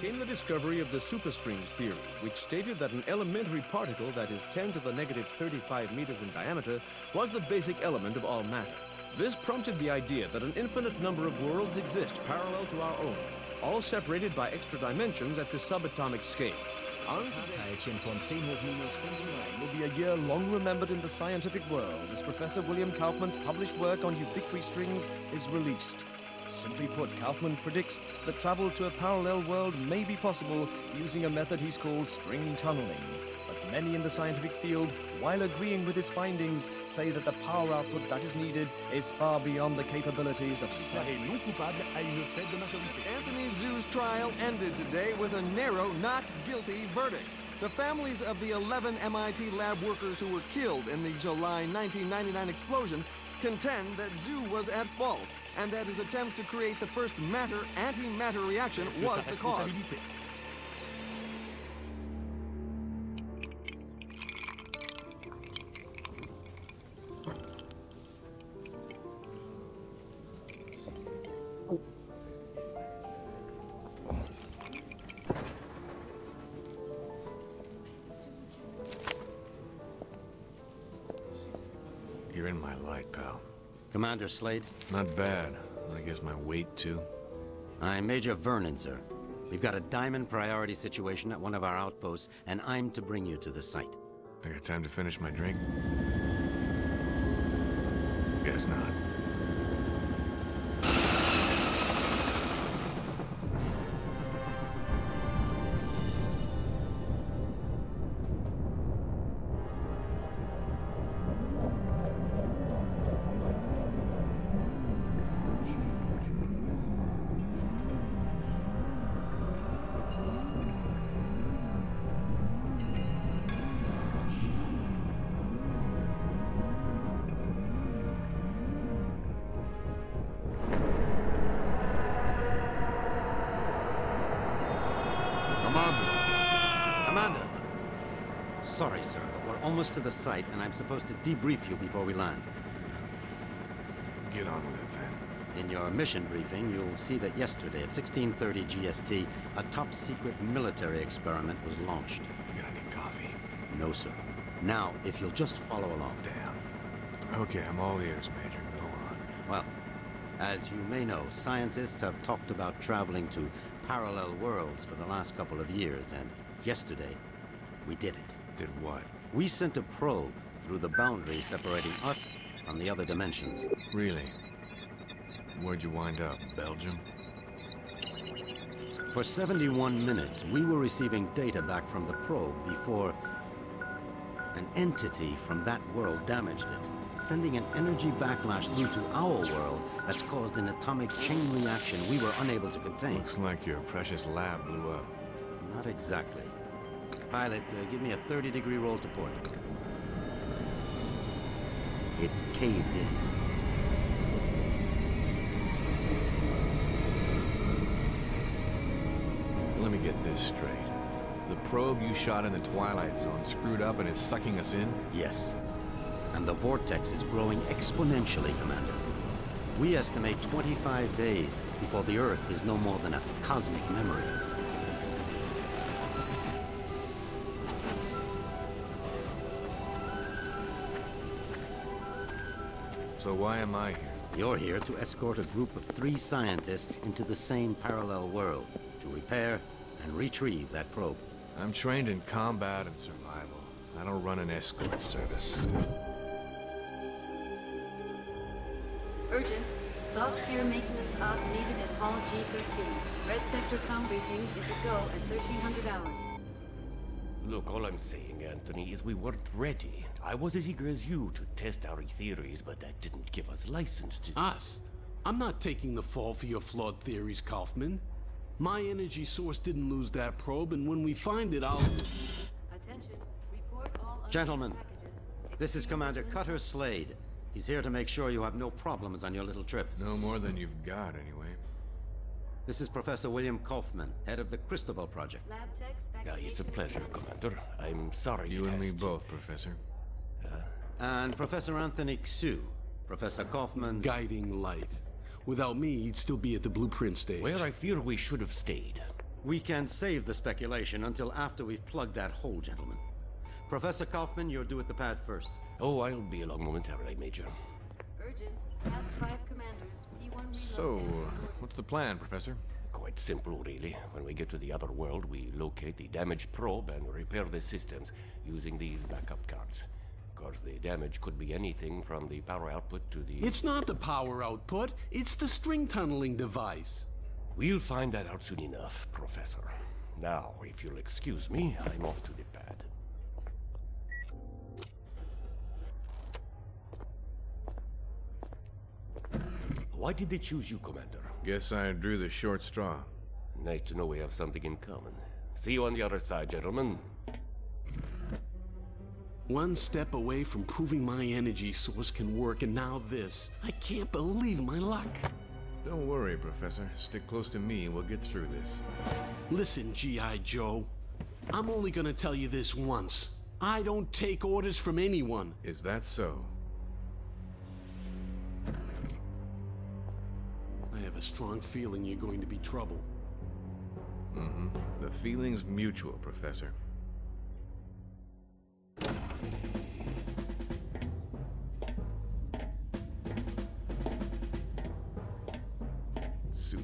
came the discovery of the superstrings theory, which stated that an elementary particle that is 10 to the negative 35 meters in diameter was the basic element of all matter. This prompted the idea that an infinite number of worlds exist parallel to our own, all separated by extra dimensions at the subatomic scale. On will be a year long remembered in the scientific world as Professor William Kaufman's published work on ubiquitary strings is released. Simply put, Kaufman predicts that travel to a parallel world may be possible using a method he's called string tunneling. But many in the scientific field, while agreeing with his findings, say that the power output that is needed is far beyond the capabilities of science. Anthony Zhu's trial ended today with a narrow not guilty verdict. The families of the 11 MIT lab workers who were killed in the July 1999 explosion contend that Zhu was at fault and that his attempt to create the first matter-antimatter reaction was the cause. Commander Slade, Not bad. I guess my weight, too. I'm Major Vernon, sir. We've got a diamond priority situation at one of our outposts, and I'm to bring you to the site. I got time to finish my drink? Guess not. Almost to the site, and I'm supposed to debrief you before we land. Get on with it, then. In your mission briefing, you'll see that yesterday at 1630 GST, a top-secret military experiment was launched. You got any coffee? No, sir. Now, if you'll just follow along. Damn. Okay, I'm all ears, Major. Go on. Well, as you may know, scientists have talked about traveling to parallel worlds for the last couple of years, and yesterday, we did it. Did what? We sent a probe through the boundary separating us from the other dimensions. Really? Where'd you wind up? Belgium? For 71 minutes, we were receiving data back from the probe before an entity from that world damaged it, sending an energy backlash through to our world that's caused an atomic chain reaction we were unable to contain. Looks like your precious lab blew up. Not exactly. Pilot, uh, give me a 30 degree roll to port. It caved in. Let me get this straight. The probe you shot in the Twilight Zone screwed up and is sucking us in? Yes. And the vortex is growing exponentially, Commander. We estimate 25 days before the Earth is no more than a cosmic memory. So why am I here? You're here to escort a group of three scientists into the same parallel world to repair and retrieve that probe. I'm trained in combat and survival. I don't run an escort service. Urgent. Soft gear maintenance op needed at Hall G13. Red Sector com briefing is a go at 1300 hours. Look, all I'm saying, Anthony, is we weren't ready. I was as eager as you to test our theories, but that didn't give us license to... Us? I'm not taking the fall for your flawed theories, Kaufman. My energy source didn't lose that probe, and when we find it, I'll... Attention. Report all unloaded Gentlemen. This is Commander Cutter Slade. He's here to make sure you have no problems on your little trip. No more than you've got, anyway. This is Professor William Kaufman, head of the Cristobal Project. Lab techs back Uh, it's a pleasure, Commander. I'm sorry You it and me to- both, Professor. And Professor Anthony Xu, Professor Kaufman's... Guiding light. Without me, he'd still be at the blueprint stage. Where I fear we should have stayed. We can save the speculation until after we've plugged that hole, gentlemen. Professor Kaufman, you're due at the pad first. Oh, I'll be along momentarily, Major. Urgent. Past five commanders. P1 reload So, has uh, been what's the plan, Professor? Quite simple, really. When we get to the other world, we locate the damaged probe and repair the systems using these backup cards. Of course, the damage could be anything from the power output to the... It's not the power output, it's the string tunneling device. We'll find that out soon enough, Professor. Now, if you'll excuse me, I'm off to the pad. Why did they choose you, Commander? Guess I drew the short straw. Nice to know we have something in common. See you on the other side, gentlemen. One step away from proving my energy source can work, and now this. I can't believe my luck. Don't worry, Professor. Stick close to me, and we'll get through this. Listen, G.I. Joe. I'm only gonna tell you this once. I don't take orders from anyone. Is that so? I have a strong feeling you're going to be trouble. Mm-hmm. The feeling's mutual, Professor.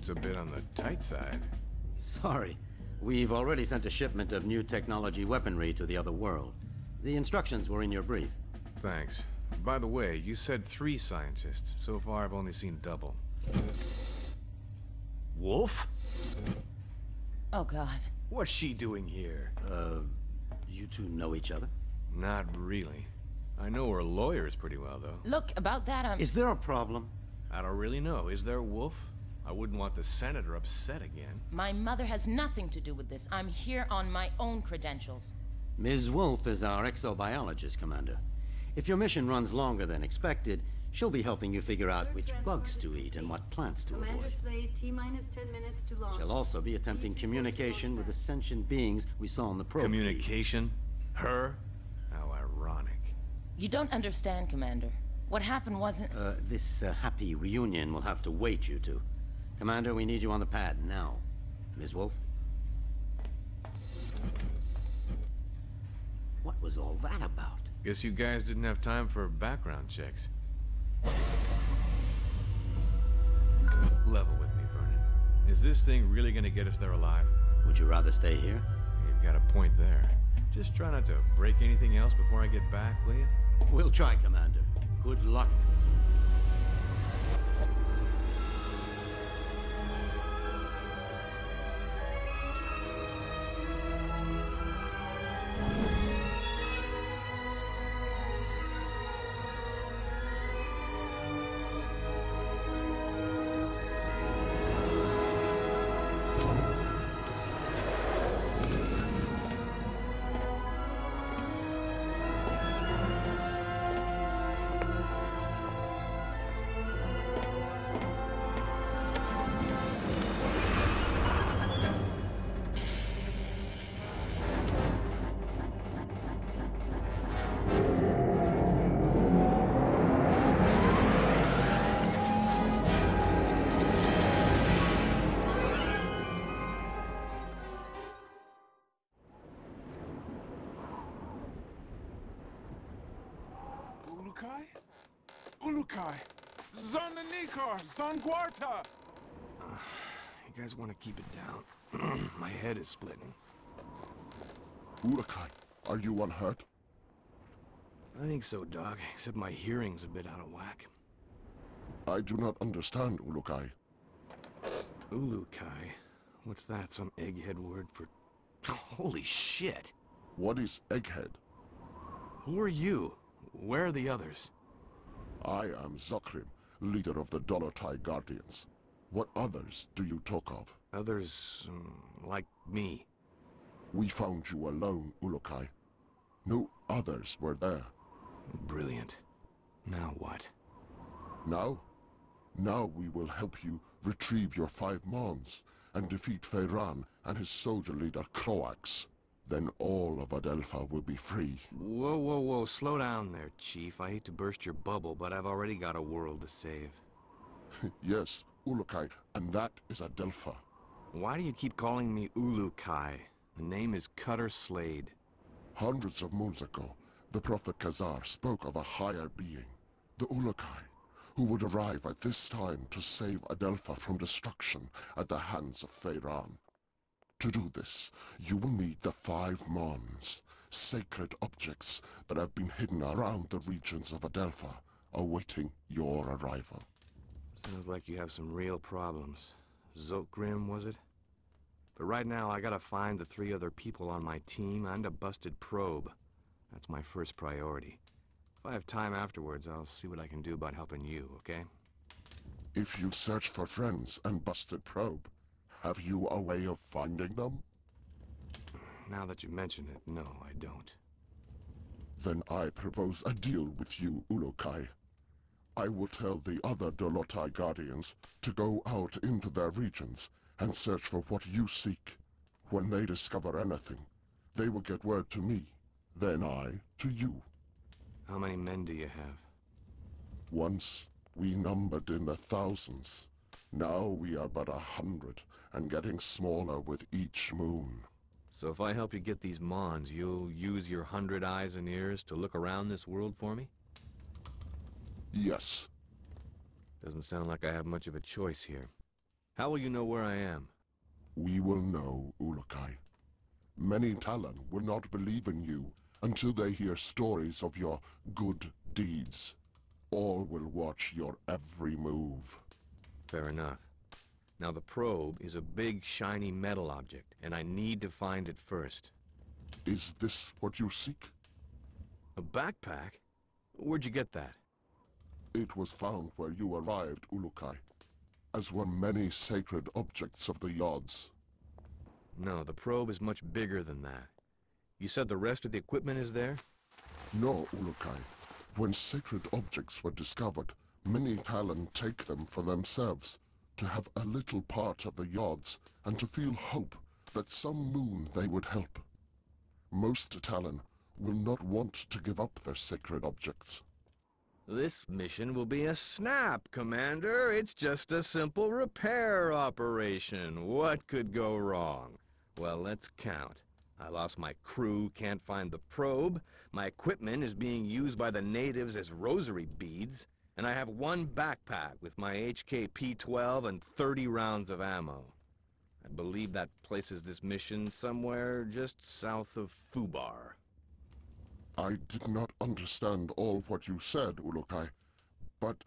Suit's a bit on the tight side. Sorry. We've already sent a shipment of new technology weaponry to the other world. The instructions were in your brief. Thanks. By the way, you said three scientists. So far, I've only seen double. Wolf? Oh, God. What's she doing here? Uh, you two know each other? Not really. I know her lawyers pretty well, though. Look, about that, I'm... Is there a problem? I don't really know. Is there, Wolf? I wouldn't want the senator upset again. My mother has nothing to do with this. I'm here on my own credentials. Ms. Wolf is our exobiologist, Commander. If your mission runs longer than expected, she'll be helping you figure out which bugs to eat and what plants to Commander avoid. Slade, T minus 10 minutes to launch. She'll also be attempting Please communication with the sentient beings we saw on the probe. feed. Communication? Her? How ironic. You don't understand, Commander. What happened wasn't... Uh, this uh, happy reunion will have to wait, you two. Commander, we need you on the pad now. Ms. Wolf? What was all that about? Guess you guys didn't have time for background checks. Level with me, Vernon. Is this thing really gonna get us there alive? Would you rather stay here? You've got a point there. Just try not to break anything else before I get back, will you? We'll try, Commander. Good luck. Zonanikar! Zonguarta! You guys want to keep it down. My head is splitting. Ulukai, are you unhurt? I think so, Doc, except my hearing's a bit out of whack. I do not understand, Ulukai. Ulukai? What's that, some egghead word for... Holy shit! What is Egghead? Who are you? Where are the others? I am Zokrym, leader of the Dolotai Guardians. What others do you talk of? Others, um, like me. We found you alone, Ulukai. No others were there. Brilliant. Now what? Now? Now we will help you retrieve your five Mons and defeat Feyran and his soldier leader Croax. Then all of Adelpha will be free. Whoa, whoa, whoa, slow down there, Chief. I hate to burst your bubble, but I've already got a world to save. yes, Ulukai, and that is Adelpha. Why do you keep calling me Ulukai? The name is Cutter Slade. Hundreds of moons ago, the Prophet Khazar spoke of a higher being, the Ulukai, who would arrive at this time to save Adelpha from destruction at the hands of Feyran. To do this, you will need the five Mons, sacred objects that have been hidden around the regions of Adelpha, awaiting your arrival. Sounds like you have some real problems. Zokrym, was it? But right now, I gotta find the three other people on my team and a busted probe. That's my first priority. If I have time afterwards, I'll see what I can do about helping you, okay? If you search for friends and busted probe, have you a way of finding them? Now that you mention it, no, I don't. Then I propose a deal with you, Ulukai. I will tell the other Dolotai Guardians to go out into their regions and search for what you seek. When they discover anything, they will get word to me, then I to you. How many men do you have? Once, we numbered in the thousands. Now we are but a hundred, and getting smaller with each moon. So if I help you get these Mons, you'll use your hundred eyes and ears to look around this world for me? Yes. Doesn't sound like I have much of a choice here. How will you know where I am? We will know, Ulukai. Many Talon will not believe in you until they hear stories of your good deeds. All will watch your every move. Fair enough. Now the probe is a big shiny metal object, and I need to find it first. Is this what you seek? A backpack? Where'd you get that? It was found where you arrived, Ulukai, as were many sacred objects of the Yods. No, the probe is much bigger than that. You said the rest of the equipment is there? No, Ulukai. When sacred objects were discovered, many Talon take them for themselves, to have a little part of the Yods and to feel hope that some moon they would help. Most Talon will not want to give up their sacred objects. This mission will be a snap, Commander. It's just a simple repair operation. What could go wrong? Well, let's count. I lost my crew, can't find the probe, my equipment is being used by the natives as rosary beads, and I have one backpack with my HK P-12 and 30 rounds of ammo. I believe that places this mission somewhere just south of Fubar. I did not understand all what you said, Ulukai, but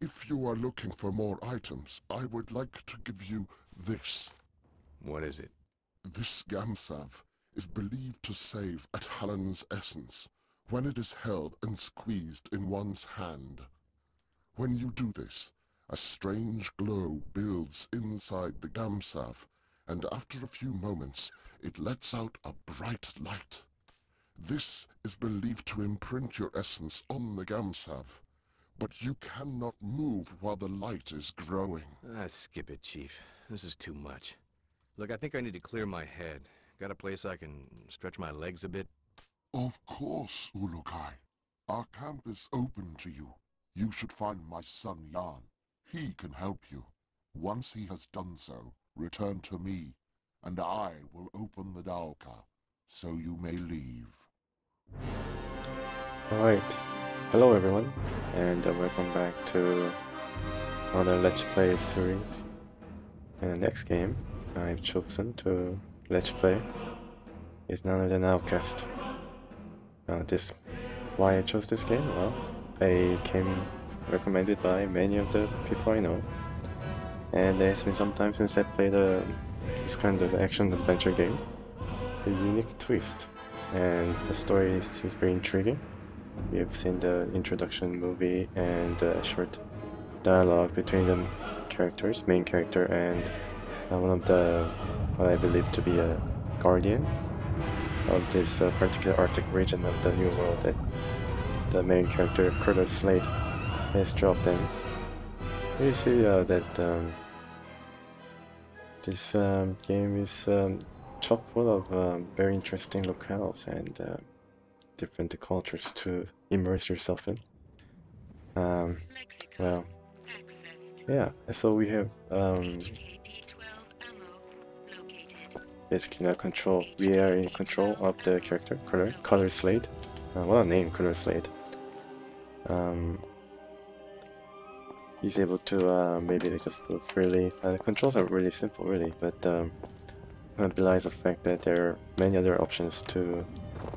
if you are looking for more items, I would like to give you this. What is it? This Gamsav is believed to save a Talon's essence when it is held and squeezed in one's hand. When you do this, a strange glow builds inside the Gamsav, and after a few moments, it lets out a bright light. This is believed to imprint your essence on the Gamsav, but you cannot move while the light is growing. Ah, skip it, Chief. This is too much. Look, I think I need to clear my head. Got a place I can stretch my legs a bit? Of course, Ulukai. Our camp is open to you. You should find my son Jan. He can help you. Once he has done so, return to me, and I will open the Daoka, so you may leave. Alright, hello everyone, and uh, welcome back to another Let's Play series. And the next game I've chosen to Let's Play is none other than Outcast. Uh, this, why I chose this game? Well, I came recommended by many of the people I know, and it's been some time since I played a, this kind of action-adventure game. A unique twist, and the story seems very intriguing. We have seen the introduction movie and the short dialogue between the characters, main character and uh, one of the, what I believe to be a guardian of this uh, particular Arctic region of the New World that the main character, Cutter Slade, has dropped in. You see uh, that um, this um, game is um, chock full of um, very interesting locales and uh, different cultures to immerse yourself in. Um, well, yeah, so we have um, basically now control. We are in control of the character, Color, Color Slade. Uh, what a name, Color Slade. Um, he's able to uh, maybe they just move freely. Uh, the controls are really simple, really, but um, that belies the fact that there are many other options to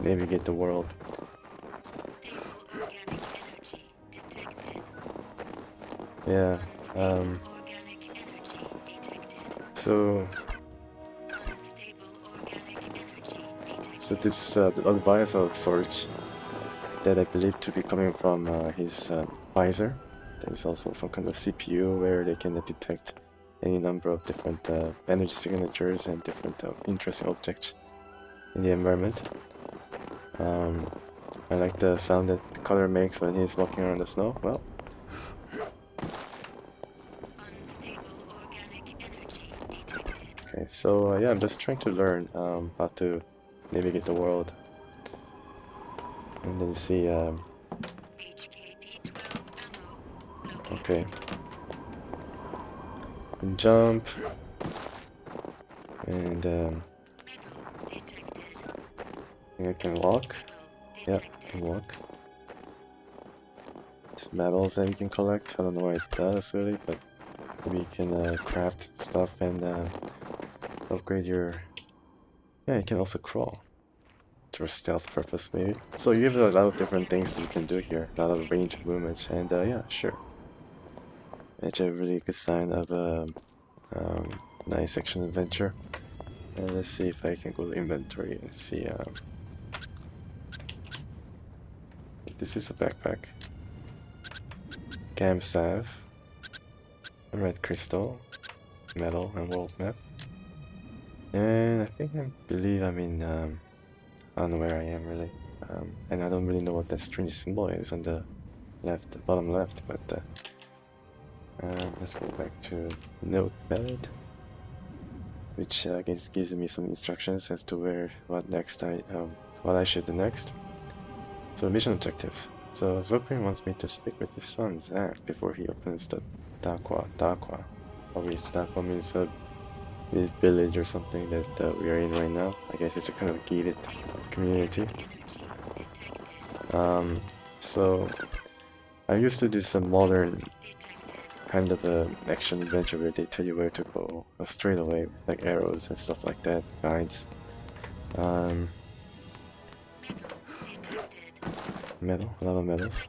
navigate the world. Yeah. Um, so So this uh, advice of sorts that I believe to be coming from uh, his uh, visor. There's also some kind of CPU where they can detect any number of different uh, energy signatures and different uh, interesting objects in the environment. Um, I like the sound that the Color makes when he's walking around the snow. Well, Okay, so uh, yeah, I'm just trying to learn um, how to navigate the world. Then see, um, okay. And jump. And um, I can walk. Yep, I can walk. Metals that you can collect. I don't know what it does really, but maybe you can uh, craft stuff and uh, upgrade your... Yeah, you can also crawl. For stealth purpose, maybe. So you have a lot of different things that you can do here. A lot of range of movement, and uh, yeah, sure. It's a really good sign of a um, nice action adventure. And let's see if I can go to inventory and see. Um, this is a backpack. Gamsav, red crystal, metal, and world map. And I think I believe I'm in, um, I don't know where I am really. Um, and I don't really know what that strange symbol is on the left, the bottom left, but uh, um, let's go back to Notepad, which uh, gives, gives me some instructions as to where, what next I, um, what I should do next. So mission objectives. So Zokrym wants me to speak with his son Zach before he opens the Daoka. Daoka. Probably Daoka means a village or something that uh, we are in right now. I guess it's a kind of gated community. Um, so I'm used to this uh, modern kind of a action adventure where they tell you where to go uh, straight away, like arrows and stuff like that, guides. Um, metal, a lot of metals.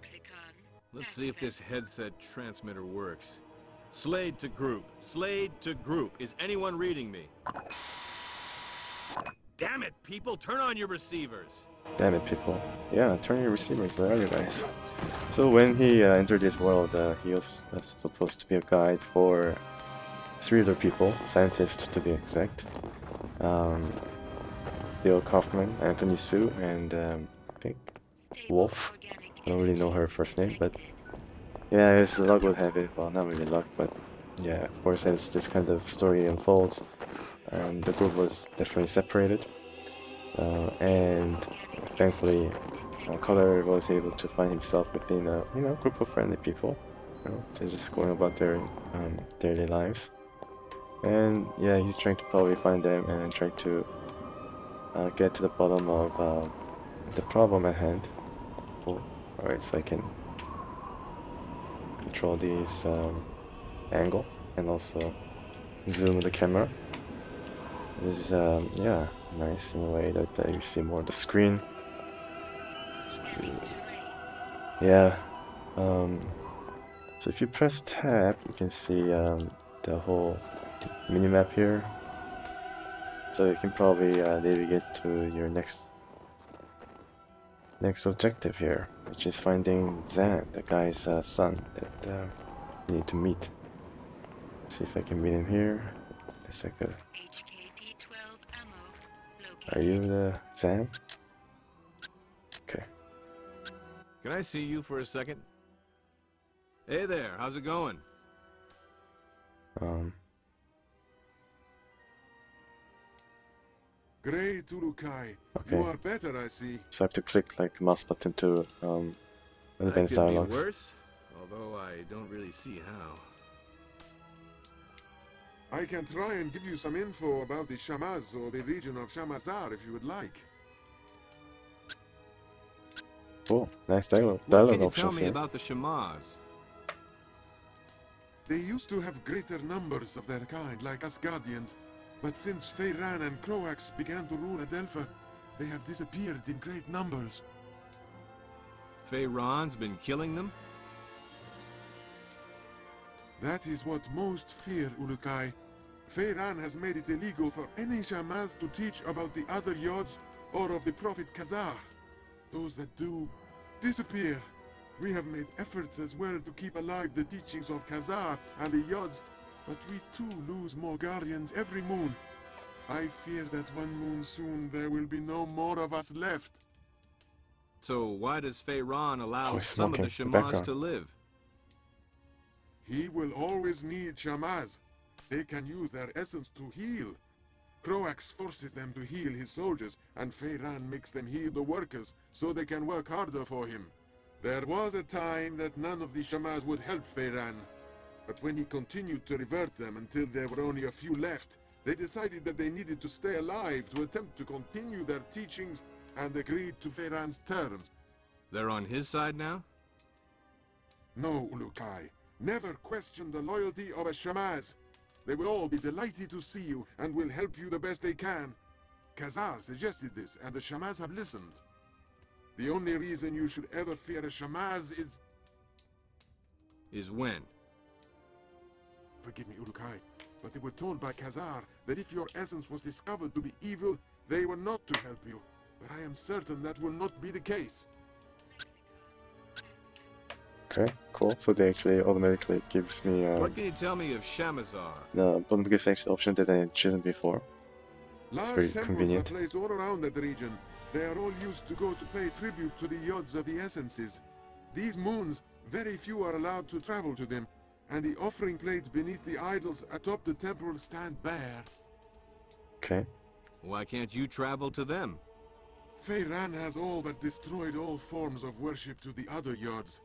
Let's see if this headset transmitter works. Slade to group. Slade to group. Is anyone reading me? Damn it, people! Turn on your receivers! Damn it, people. Yeah, turn your receivers. Where are you guys? So when he uh, entered this world, uh, he was uh, supposed to be a guide for three other people, scientists to be exact. Um, Bill Kaufman, Anthony Sue, and um, I think Wolf. I don't really know her first name, but yeah, as luck would have it, well, not really luck, but yeah, of course, as this kind of story unfolds, um, the group was definitely separated, uh, and thankfully, uh, Color was able to find himself within a you know group of friendly people, you know, they're just going about their um, daily lives, and yeah, he's trying to probably find them and try to uh, get to the bottom of uh, the problem at hand. Oh, alright, so I can control this um, angle and also zoom the camera. This is, um, yeah, nice in a way that uh, you see more of the screen. Yeah, um, so if you press tab, you can see um, the whole minimap here. So you can probably uh, navigate to your next next objective here, which is finding Zan, the guy's uh, son that uh, we need to meet. Let's see if I can meet him here. It's like a... Are you the Zan? Okay. Can I see you for a second? Hey there, how's it going? Um, Great, Ulukai. Okay. You are better, I see. so I have to click like mouse button to um, advance that dialogues. worse, although I don't really see how. I can try and give you some info about the Shamaz or the region of Shamazaar if you would like. Cool. Nice dialogue, What can you tell me here. about the Shamaz? They used to have greater numbers of their kind, like Asgardians, but since Feyran and Croax began to rule Adelpha, they have disappeared in great numbers. Feyron's been killing them? That is what most fear, Ulukai. Feyran has made it illegal for any Shamaz to teach about the other Yods or of the Prophet Khazar. Those that do, disappear. We have made efforts as well to keep alive the teachings of Khazar and the Yods, but we too lose more guardians every moon. I fear that one moon soon there will be no more of us left. So why does Feyron allow Oh, some of the smoking in the Shamaz to live? He will always need Shamaz. They can use their essence to heal. Croax forces them to heal his soldiers, and Feyran makes them heal the workers so they can work harder for him. There was a time that none of the Shamaz would help Feyran. But when he continued to revert them until there were only a few left, they decided that they needed to stay alive to attempt to continue their teachings and agreed to Feyran's terms. They're on his side now? No, Ulukai. Never question the loyalty of a Shamaz. They will all be delighted to see you and will help you the best they can. Khazar suggested this, and the Shamaz have listened. The only reason you should ever fear a Shamaz is... Is when? Forgive me, Ulukai, but they were told by Khazar that if your essence was discovered to be evil, they were not to help you. But I am certain that will not be the case. Okay, cool. So they actually automatically gives me uh, What can you tell me of Shamazaar? the bottom biggest section option that I had chosen before. Large very temples convenient. are placed all around that region. They are all used to go to pay tribute to the Yods of the Essences. These moons, very few are allowed to travel to them, and the offering plate beneath the idols atop the temple stand bare. Okay. Why can't you travel to them? Feyran has all but destroyed all forms of worship to the other Yods.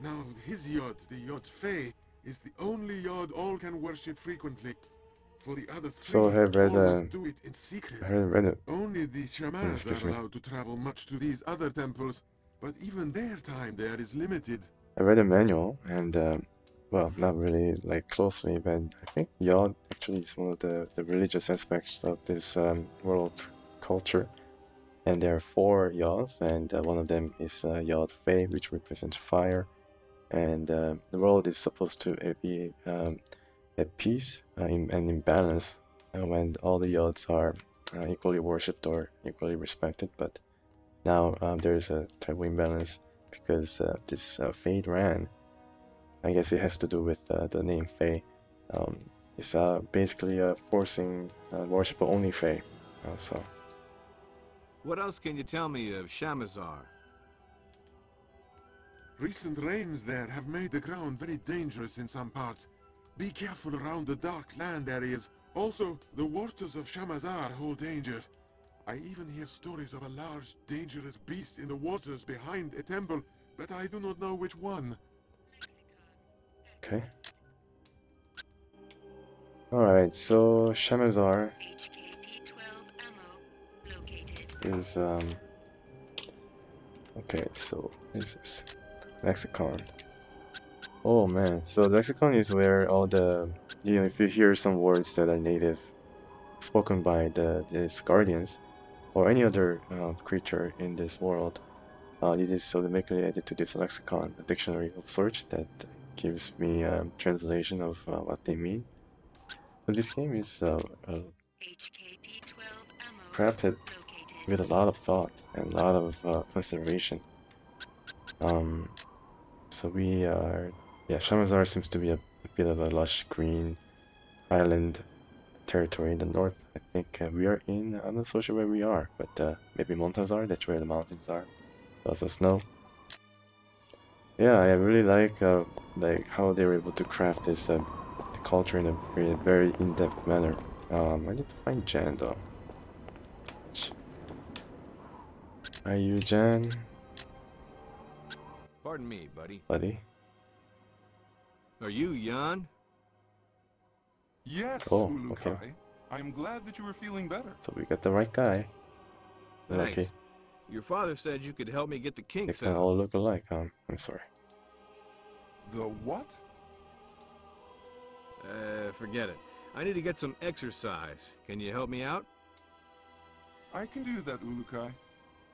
Now, his Yod, the Yod Fey, is the only Yod all can worship frequently. For the other three, So I have read, uh, do it in secret. I heard read it. Only the shamans excuse are me. allowed to travel much to these other temples, but even their time there is limited. I read a manual and um, well, not really like closely, but I think Yod actually is one of the, the religious aspects of this um, world culture. And there are four Yods, and uh, one of them is uh, Yod Fei, which represents fire. And uh, the world is supposed to uh, be um, at peace uh, in, and in balance uh, when all the Yods are equally worshipped or equally respected. But now um, there's a terrible imbalance because this Feyran, I guess it has to do with uh, the name Fei. Um, it's uh, basically uh, forcing uh, worship only Fei. Uh, so What else can you tell me of Shamazaar? Recent rains there have made the ground very dangerous in some parts. Be careful around the dark land areas. Also, the waters of Shamazaar hold danger. I even hear stories of a large, dangerous beast in the waters behind a temple, but I do not know which one. Okay. All right, so Shamazaar is um. Okay, so this is lexicon. Oh man, so lexicon is where all the you know if you hear some words that are native, spoken by the these guardians, or any other uh, creature in this world, uh, it is so automatically added to this lexicon, a dictionary of sorts that gives me a translation of uh, what they mean. So this game is uh, uh, crafted with a lot of thought and a lot of uh, consideration. Um, so we are, yeah, Shamazaar seems to be a, a bit of a lush green island territory in the north. I think uh, we are in, I'm not so sure where we are, but uh, maybe Montazar, that's where the mountains are. Lots of snow. Yeah, I really like uh, like how they were able to craft this uh, the culture in a very, very in-depth manner. Um, I need to find Jan though. Are you Jan, Pardon me, buddy. buddy? Are you Jan? Yes, Oh, Ulukai. okay. I'm glad that you are feeling better. So we got the right guy. Thanks. Okay, Your father said you could help me get the they kinks can out. all look alike. Um, I'm sorry. The what? Uh, forget it. I need to get some exercise. Can you help me out? I can do that, Ulukai.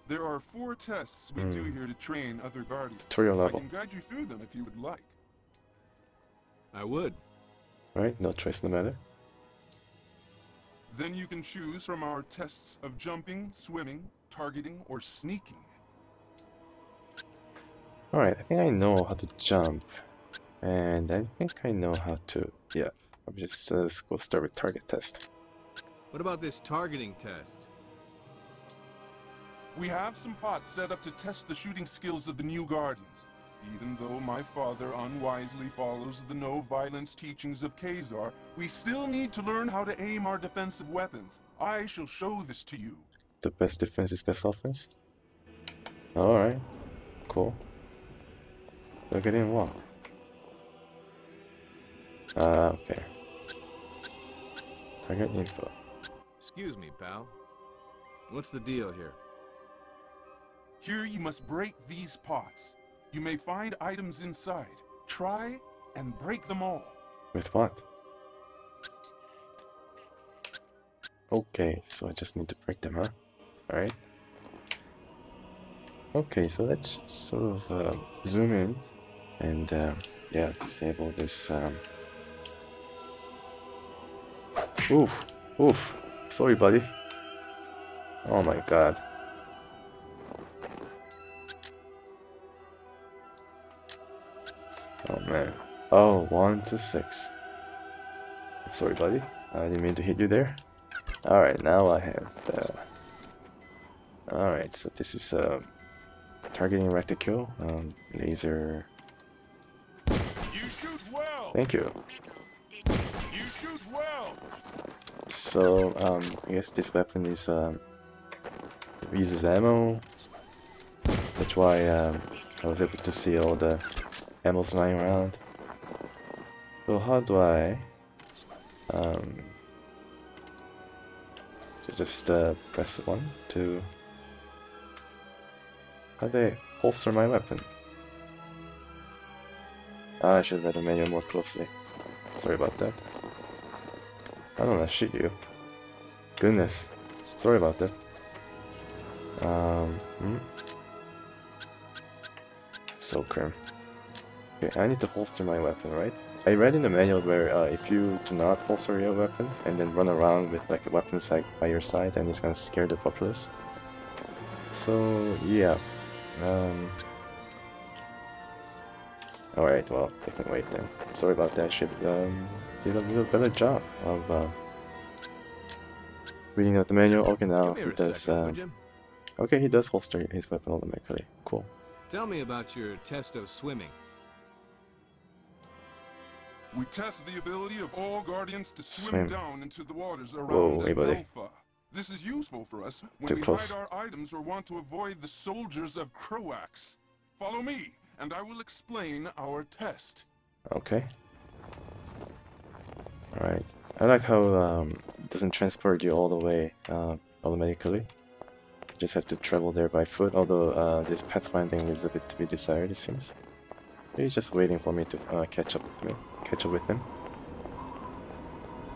There are four tests we do Hmm. here to train other guardians. Tutorial level. I can guide you through them if you would like. I would. Right? No choice in the matter. Then you can choose from our tests of jumping, swimming, targeting, or sneaking. Alright, I think I know how to jump. And I think I know how to... Yeah, I'm just... Uh, let's go start with target test. What about this targeting test? We have some pots set up to test the shooting skills of the new Guardians. Even though my father unwisely follows the no-violence teachings of Kazar, we still need to learn how to aim our defensive weapons. I shall show this to you. The best defense is best offense? Alright. Cool. Look at him walk. Ah, okay. Target info. Excuse me, pal. What's the deal here? Here you must break these pots. You may find items inside. Try and break them all. With what? Okay, so I just need to break them, huh? Alright. Okay, so let's sort of uh, zoom in and uh, yeah, disable this. Um... Oof, oof. Sorry, buddy. Oh my god. Oh man. Oh, one to six. Sorry, buddy. I didn't mean to hit you there. Alright, now I have the... Alright, so this is uh, targeting reticule, um, laser... You shoot well. Thank you. You shoot well. So, um, I guess this weapon is, um, uses ammo. That's why, um, I was able to see all the ammos lying around. So how do I, um, just, uh, press one to, how do I holster my weapon? Ah, I should read the manual more closely. Sorry about that. I don't wanna shoot you. Goodness. Sorry about that. Um, hmm. So crim. Okay, I need to holster my weapon, right? I read in the manual where uh, if you do not holster your weapon and then run around with like a weapon like by your side, then it's gonna scare the populace. So yeah. Um. Alright, well, they can wait then. Sorry about that, should um, did a little better job of uh, reading out the manual. Okay, now he does. second, Um, okay, he does holster his weapon automatically. Cool. Tell me about your test of swimming. We test the ability of all guardians to swim, Swim. down into the waters around Whoa, hey, buddy. Adelpha. This is useful for us when Too we close. hide our items or want to avoid the soldiers of Croax. Follow me, and I will explain our test. Okay. Alright. I like how um, it doesn't transport you all the way uh, automatically. You just have to travel there by foot, although uh, this pathfinding leaves a bit to be desired, it seems. He's just waiting for me to uh, catch up with me, catch up with him.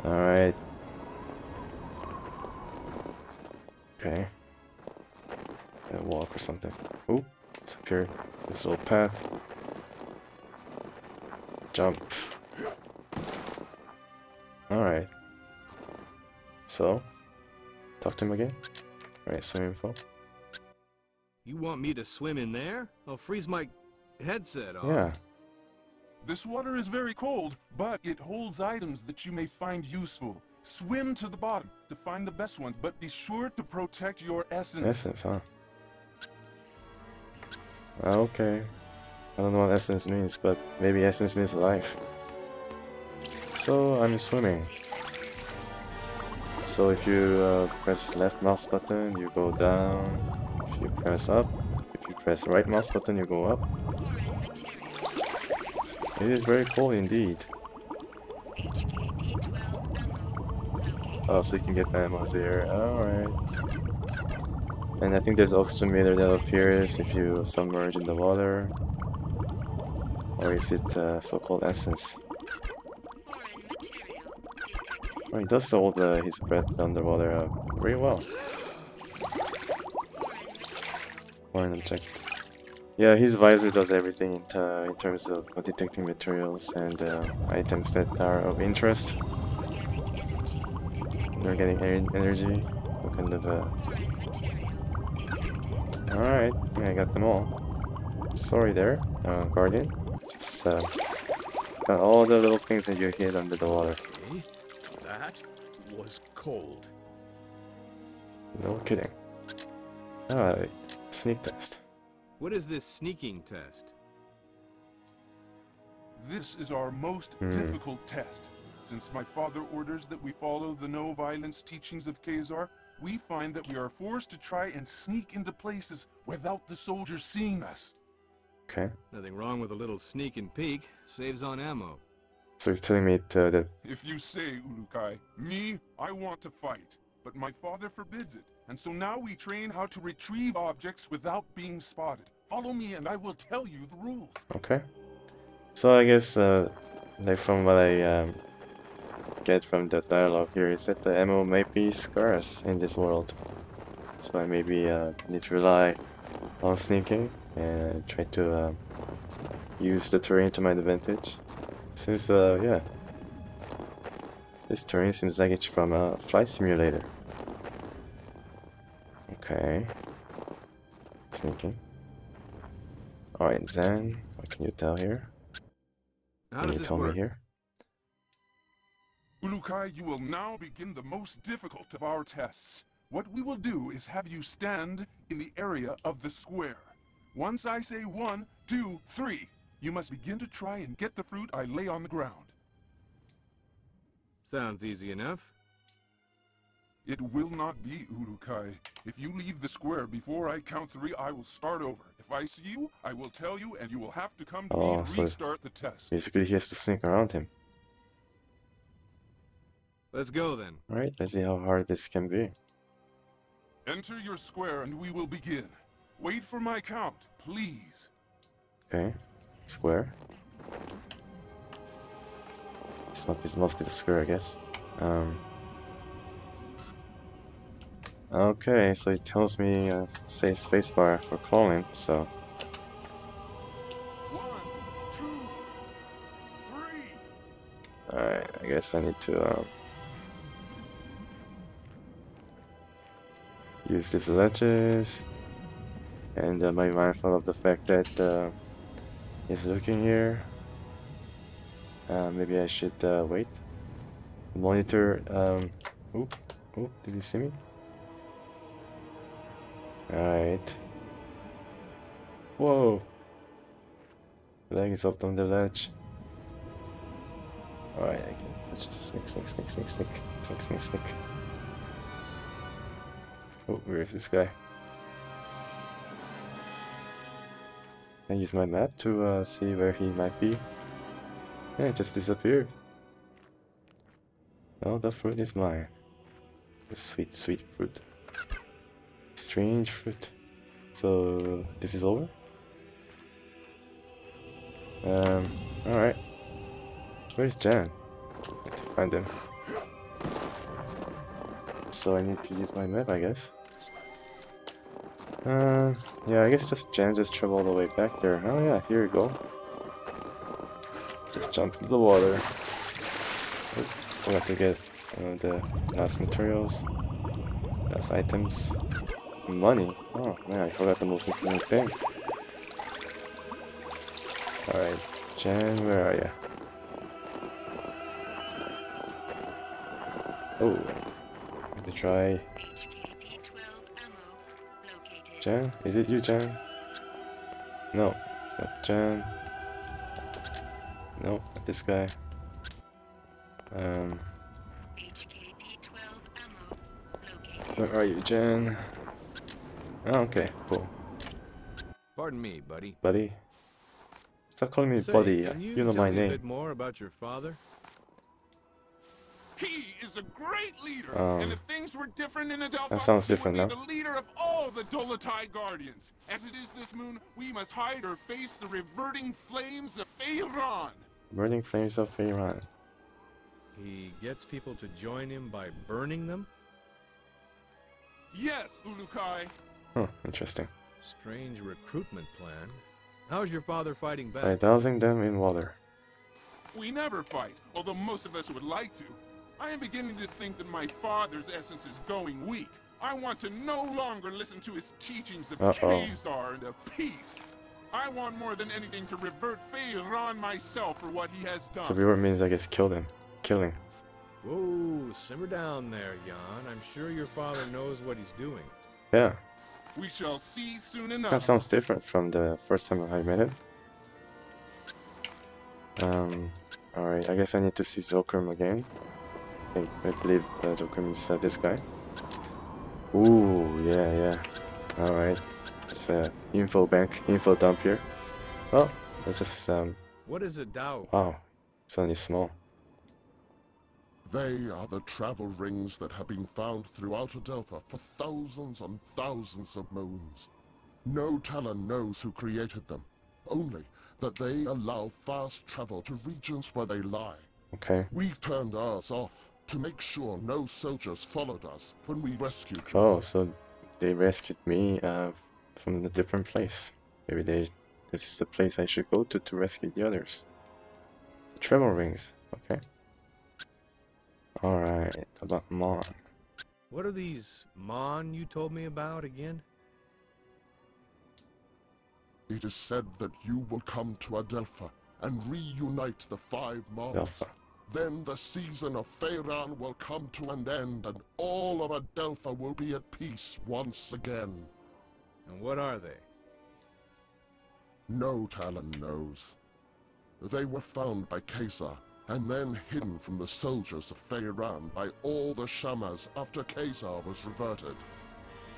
Alright. Okay. A walk or something. Up here. This little path. Jump. Alright. So, talk to him again. Alright, swim info. You want me to swim in there? I'll freeze my headset off. Yeah. This water is very cold, but it holds items that you may find useful. Swim to the bottom to find the best ones, but be sure to protect your essence. Essence, huh? Ah, Okay. I don't know what essence means, but maybe essence means life. So, I'm swimming. So if you uh, press left mouse button, you go down. If you press up, if you press right mouse button, you go up. It is very cool indeed. Oh, so you can get ammo here. Alright. And I think there's oxygen meter that appears if you submerge in the water. Or is it uh, so-called essence? Oh, he does hold uh, his breath underwater uh, very well. Foreign object. Yeah, his visor does everything in, uh, in terms of detecting materials and uh, items that are of interest. They're getting energy. What kind of uh... Alright, I got them all. Sorry there, uh, Guardian. Just uh, got all the little things that you hid under the water. Okay, that was cold. No kidding. Alright, sneak test. What is this sneaking test? This is our most Hmm. difficult test. Since my father orders that we follow the no-violence teachings of Kazar, we find that we are forced to try and sneak into places without the soldiers seeing us. Okay. Nothing wrong with a little sneak and peek. Saves on ammo. So he's telling me to, that If you say, Ulukai, me, I want to fight. But my father forbids it, and so now we train how to retrieve objects without being spotted. Follow me and I will tell you the rules. Okay. So I guess, uh, like from what I um, get from the dialogue here is that the ammo might be scarce in this world. So I maybe uh, need to rely on sneaking and try to um, use the terrain to my advantage. Since, uh, yeah, this terrain seems like it's from a flight simulator. Okay. Sneaking. Alright, Zen, what can you tell here? How Can you tell work? me here? Ulukai, you will now begin the most difficult of our tests. What we will do is have you stand in the area of the square. Once I say one, two, three, you must begin to try and get the fruit I lay on the ground. Sounds easy enough. It will not be, Ulukai. If you leave the square before I count three, I will start over. If I see you, I will tell you, and you will have to come to me Oh, and so restart the test. basically he has to sneak around him. Let's go then. Alright, let's see how hard this can be. Enter your square and we will begin. Wait for my count, please. Okay, square. This must be, this must be the square, I guess. Um. Okay, so it tells me uh, say spacebar for calling, so alright, I guess I need to um, use these ledges and uh, be mindful of the fact that uh, he's looking here. Uh, maybe I should uh, wait. Monitor. Um, oop, oop. Did he see me? Alright. Whoa. Leg is up on the ledge. Alright, I can just sneak, sneak, sneak, sneak, sneak, sneak, sneak, sneak. Oh, where is this guy? I use my map to uh, see where he might be. Yeah, it just disappeared. Oh, the fruit is mine. The sweet, sweet fruit. Strange fruit. So, this is over? Um, alright. Where's Jan? I Need to find him. So I need to use my map, I guess. Uh, yeah, I guess just Jan just travel all the way back there. Oh yeah, here we go. Just jump into the water. Oop, have to get uh, the last materials, last items, money. Oh man, I forgot the most important thing. Alright, Jan, where are ya? Oh, let me try. Jan, is it you, Jan? No, it's not Jan. No, not this guy. Um, where are you, Jan? Oh, okay, cool, Pardon me, buddy. buddy. Stop calling me Say, buddy. you, You know my name. bit more about your father? He is a great leader, Um, and if things were different in Adelpha, that sounds different be now. the leader of all the Dolotai Guardians. As it is this moon, we must hide or face the reverting flames of Feyran. Burning Flames of Iran. He gets people to join him by burning them? Yes, Ulukai. Huh, interesting. Strange recruitment plan. How's your father fighting back? By dousing them in water. We never fight, although most of us would like to. I am beginning to think that my father's essence is going weak. I want to no longer listen to his teachings of Uh-oh. Kazar and of peace. I want more than anything to revert Feyran myself for what he has done. So reward means I guess kill them. Killing. Whoa, simmer down there, Jan. I'm sure your father knows what he's doing. Yeah, We shall see soon enough. that sounds different from the first time I met him. Um, alright, I guess I need to see Zokrym again. I, I believe uh, Zokrym is uh, this guy. Ooh, yeah, yeah. Alright, it's a info bank, info dump here. Oh, it's just, um, What is a Dao? wow, it's only small. They are the travel rings that have been found throughout Adelpha for thousands and thousands of moons. No Talan knows who created them, only that they allow fast travel to regions where they lie. Okay. We turned ours off to make sure no soldiers followed us when we rescued you. Oh, so they rescued me uh, from a different place. Maybe they this is the place I should go to to rescue the others. Travel rings. Okay. Alright, about Mon. What are these Mon you told me about again? It is said that you will come to Adelpha and reunite the five Mons. Adelpha. Then the season of Feyran will come to an end and all of Adelpha will be at peace once again. And what are they? No Talan knows. They were found by Kazar and then hidden from the soldiers of Feyran by all the Shamaz after Kazar was reverted.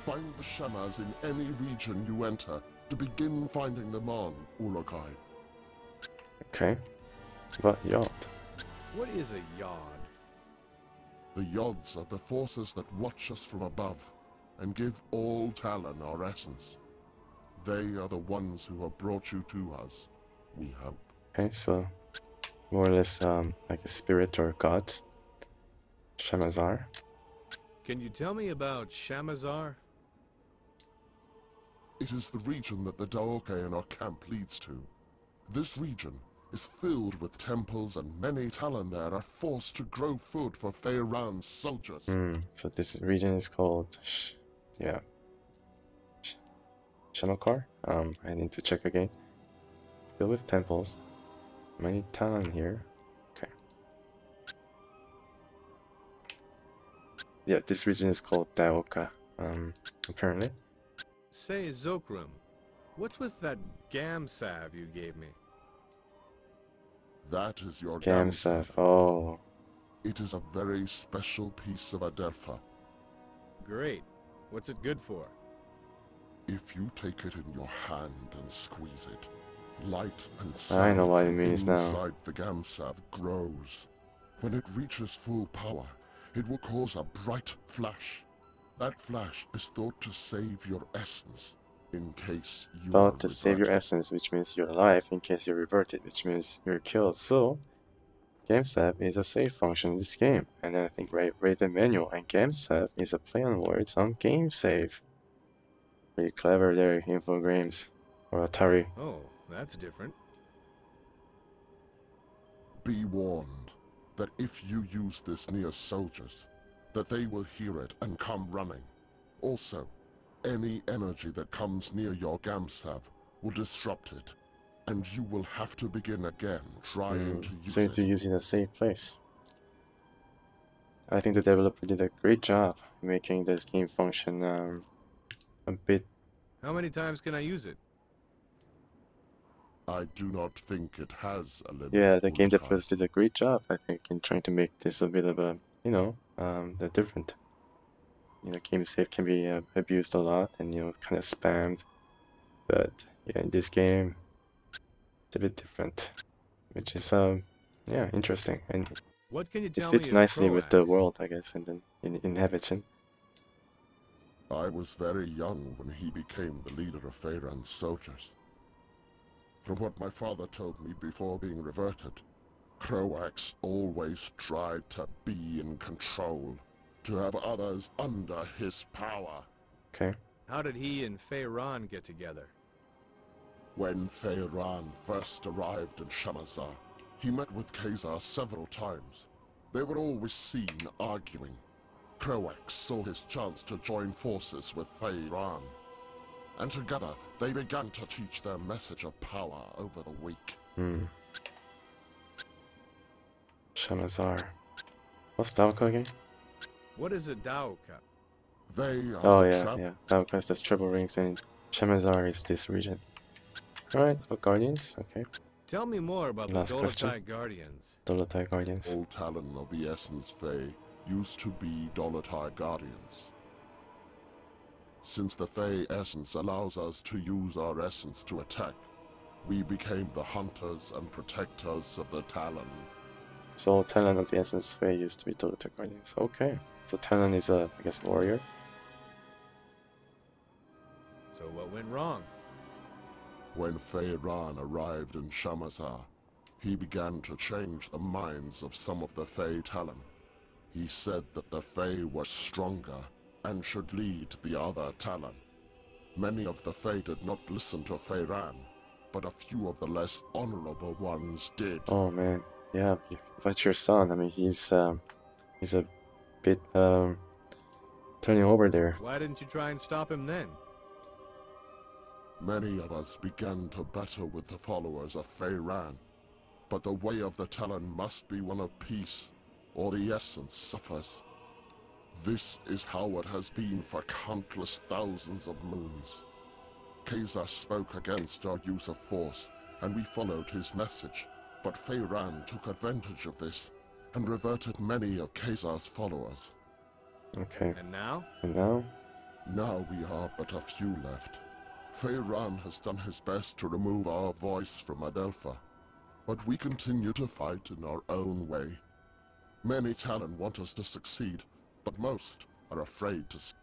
Find the Shamaz in any region you enter to begin finding them on, Ulukai. Okay. But Yod. What is a Yod? The Yods are the forces that watch us from above and give all Talan our essence. They are the ones who have brought you to us, we hope. Okay, so more or less um like a spirit or a god. Shamazaar. Can you tell me about Shamazaar? It is the region that the Daoka in our camp leads to. This region is filled with temples and many Talan there are forced to grow food for Feyran's soldiers. Hmm. So this region is called Sh yeah. Sh Shamakar? Um I need to check again. Filled with temples. Many Talan here. Okay. Yeah, this region is called Daoka. Um apparently. Say, Zokrym, what's with that Gamsav you gave me? That is your Gamsav. Oh. It is a very special piece of Adelpha. Great. What's it good for? If you take it in your hand and squeeze it, light and I know sound what it means now. inside the Gamsav grows. When it reaches full power, it will cause a bright flash. That flash is thought to save your essence, in case you Thought to save your essence, which means you're alive in case you're reverted, which means you're killed. So, GameSave is a save function in this game. And then I think right, right the menu and GameSave is a play on words on game save. Pretty clever there, Infogrames or Atari. Oh, that's different. Be warned that if you use this near soldiers, that they will hear it and come running. Also, any energy that comes near your Gamsav will disrupt it, and you will have to begin again trying to use So it. need to use it in a safe place. I think the developer did a great job making this game function um, a bit How many times can I use it? I do not think it has a limit. Yeah, the game Ulukai. developers did a great job, I think, in trying to make this a bit of a, you know, um, the different. You know, game save can be uh, abused a lot and, you know, kind of spammed. But, yeah, in this game, it's a bit different. Which is, um, yeah, interesting. And What can you It fits me nicely with the world, I guess, and then in inhabitant. I was very young when he became the leader of Feyran's soldiers. From what my father told me before being reverted, Kroax always tried to be in control, to have others under his power. Okay. How did he and Feyran get together? When Feyran first arrived in Shamazaar, he met with Kazar several times. They were always seen arguing. Kroax saw his chance to join forces with Feyran. And together, they began to teach their message of power over the weak. Hmm. Shamazaar. What's Daoka again? What is a Daoka? They are Oh yeah, trap- yeah. Daoka is the triple rings and Shamazaar is this region. Alright, for Guardians, okay. Tell me more about Last the question. Dolotai Guardians. Dolotai Guardians. All Talan of the Essence Fae used to be Dolotai Guardians. Since the Fae Essence allows us to use our essence to attack, we became the hunters and protectors of the Talan. So Talan of the Essence Fae used to be Dolotai Guardians. Okay. So Talan is a, I guess, warrior. So what went wrong? When Feyran arrived in Shamazaar, he began to change the minds of some of the Fey Talan. He said that the Fey were stronger and should lead the other Talan. Many of the Fey did not listen to Feyran, but a few of the less honorable ones did. Oh man, yeah. But your son, I mean, he's um, he's a bit um, turning over there. Why didn't you try and stop him then? Many of us began to battle with the followers of Feyran, but the way of the Talan must be one of peace, or the essence suffers. This is how it has been for countless thousands of moons. Kazar spoke against our use of force, and we followed his message, but Feyran took advantage of this, and reverted many of Kazar's followers. Okay. And now? And now? Now we are but a few left. Feyran has done his best to remove our voice from Adelpha, but we continue to fight in our own way. Many Talan want us to succeed, but most are afraid to. s-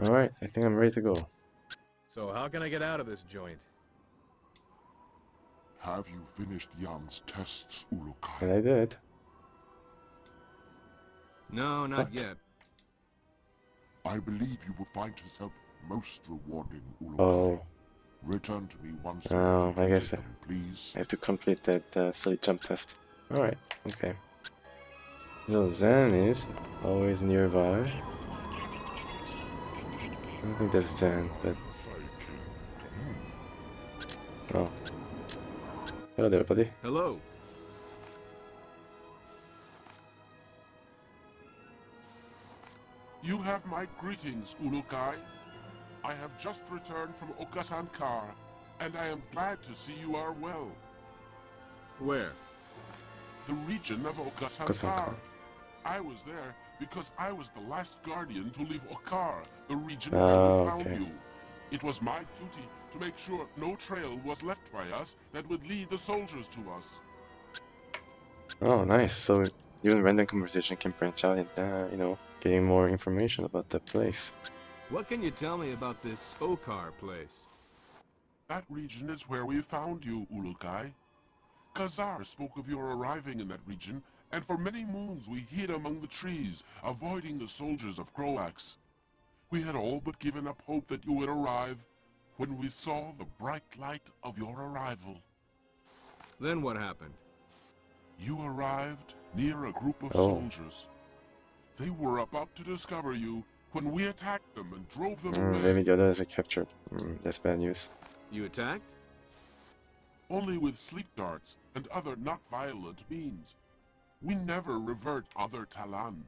Alright, I think I'm ready to go. So how can I get out of this joint? Have you finished Jan's tests, Ulukai? And I did. No, not What? yet. I believe you will find his help most rewarding, Ulukai. Oh, Return to me once you oh, have I guess I, please. I have to complete that uh, silly jump test. Alright, okay. So Zan is always nearby. I don't think that's Zan, but... Oh. Hello there, buddy. Hello. You have my greetings, Ulukai. I have just returned from Okasankaar, and I am glad to see you are well. Where? The region of Okasankaar. Okasankaar. I was there because I was the last guardian to leave Okaar, the region Ah, where we found okay. you. It was my duty to make sure no trail was left by us that would lead the soldiers to us. Oh, nice. So even random conversation can branch out and, uh, you know, getting more information about the place. What can you tell me about this Okaar place? That region is where we found you, Ulukai. Kazar spoke of your arriving in that region, and for many moons we hid among the trees, avoiding the soldiers of Kroax. We had all but given up hope that you would arrive when we saw the bright light of your arrival. Then what happened? You arrived near a group of Oh. soldiers. They were about to discover you when we attacked them and drove them Mm, away. maybe the others were captured. Mm, that's bad news. You attacked? only with sleep darts and other not violent means. We never revert other Talan.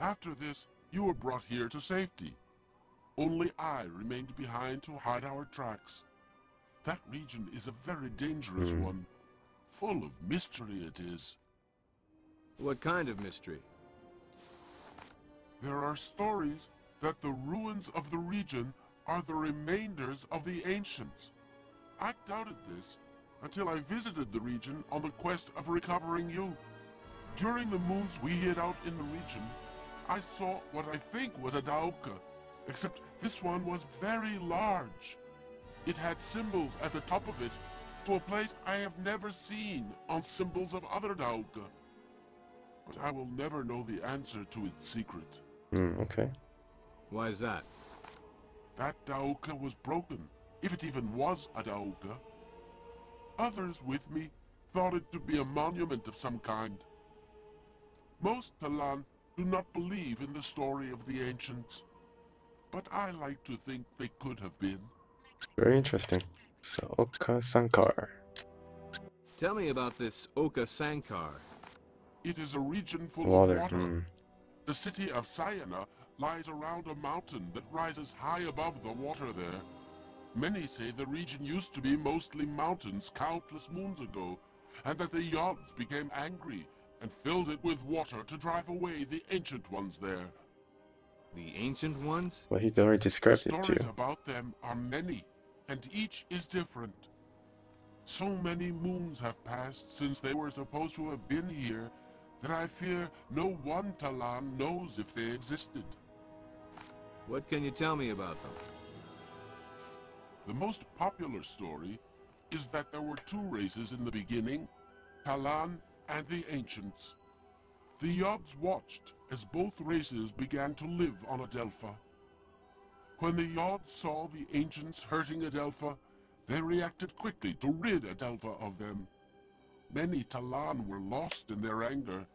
After this, you were brought here to safety. Only I remained behind to hide our tracks. That region is a very dangerous Hmm. one. Full of mystery it is. What kind of mystery? There are stories that the ruins of the region are the remainders of the ancients. I doubted this until I visited the region on the quest of recovering you. During the moons we hid out in the region, I saw what I think was a Daoka, except this one was very large. It had symbols at the top of it to a place I have never seen on symbols of other Daoka. But I will never know the answer to its secret. Hmm, okay. Why is that? That Daoka was broken, if it even was a Daoka. Others with me thought it to be a monument of some kind. Most Talan do not believe in the story of the ancients, but I like to think they could have been. Very interesting. So, Okasankaar. Tell me about this Okasankaar. It is a region full Water. of water. Hmm. The city of Sayana lies around a mountain that rises high above the water there. Many say the region used to be mostly mountains countless moons ago, and that the Yods became angry and filled it with water to drive away the ancient ones there. The ancient ones? Well, he already described it to Stories you. about them are many, and each is different. So many moons have passed since they were supposed to have been here that I fear no one Talan knows if they existed. What can you tell me about them? The most popular story is that there were two races in the beginning, Talan and the Ancients. The Yods watched as both races began to live on Adelpha. When the Yods saw the Ancients hurting Adelpha, they reacted quickly to rid Adelpha of them. Many Talan were lost in their anger,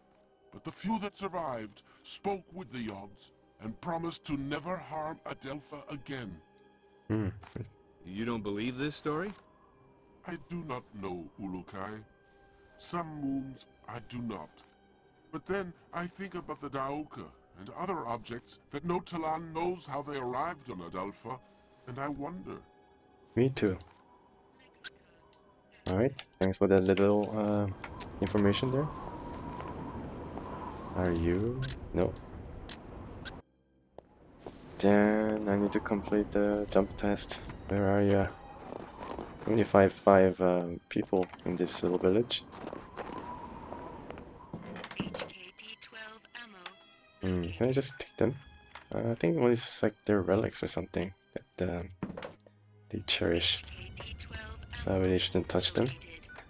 but the few that survived spoke with the Yods and promised to never harm Adelpha again. Hmm. You don't believe this story? I do not know, Ulukai. Some moons I do not. But then I think about the Daoka and other objects that no Talan knows how they arrived on Adelpha, and I wonder. Me too. Alright, thanks for that little uh, information there. Are you? No. Then I need to complete the jump test. Where are you? Only five five um, people in this little village. Can I just take them? Uh, I think well, it's like their relics or something that um, they cherish. So I really shouldn't touch them.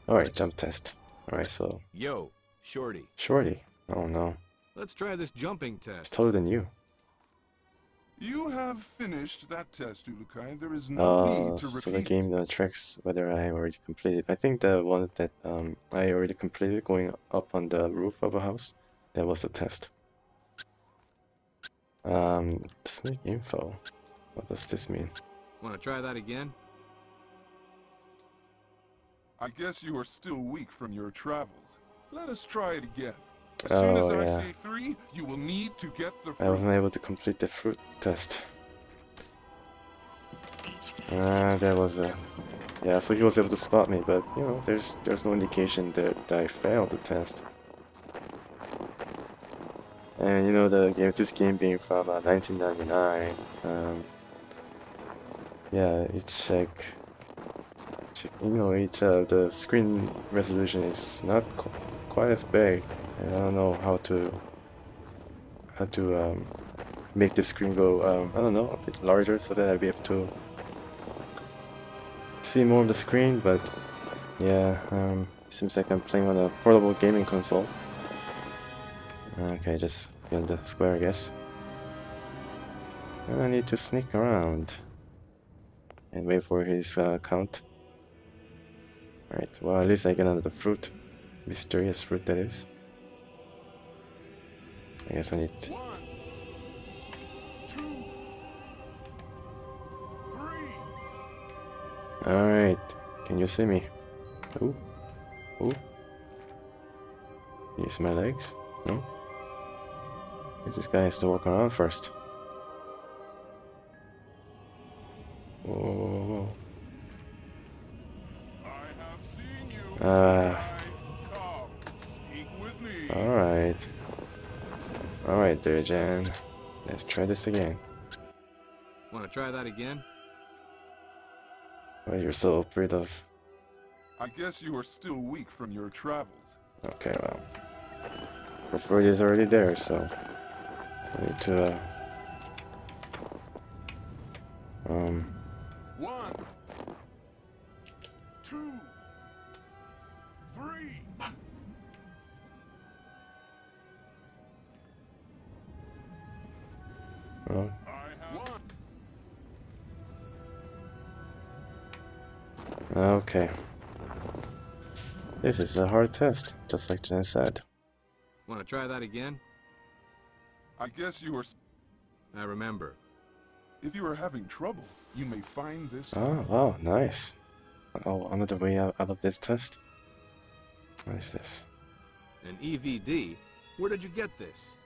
Alright, jump test. Alright, so Yo, Shorty. Shorty. Oh no. Let's try this jumping test. It's test. taller than you. You have finished that test, Ulukai. There is no Uh, need to so the game uh, tracks whether I have already completed. I think the one that um, I already completed going up on the roof of a house, that was a test. Um, sneak info. What does this mean? Want to try that again? I guess you are still weak from your travels. Let us try it again. As Oh, soon as I yeah. say three, you will need to get the I wasn't able to complete the fruit test. Ah, that was a... Yeah, so he was able to spot me, but, you know, there's there's no indication that I failed the test. And, you know, the game, this game being from uh, 1999, um, yeah, it's like... You know, it's, uh, the screen resolution is not qu quite as big. and I don't know how to how to um, make the screen go, um, I don't know, a bit larger so that I'll be able to see more of the screen, but yeah, um, seems like I'm playing on a portable gaming console. Okay, just get the square, I guess. And I need to sneak around and wait for his uh, count. Alright, well, at least I get another fruit. Mysterious fruit, that is. I guess I need to. Alright, can you see me? Ooh, ooh. Can you see my legs? No? Guess this guy has to walk around first. Whoa, whoa, whoa. Ah. Alright. Alright there, Jan. Let's try this again. Want to try that again? Well, you're so afraid of. I guess you are still weak from your travels. Okay, well. Preferred is already there, so I need to uh, um One, two, three. well, okay. This is a hard test, just like Jen said. Want to try that again? I guess you were. I remember. If you are having trouble, you may find this. Oh, wow, nice. Oh, another way out, out of this test. What is this? An EVD? Where did you get this?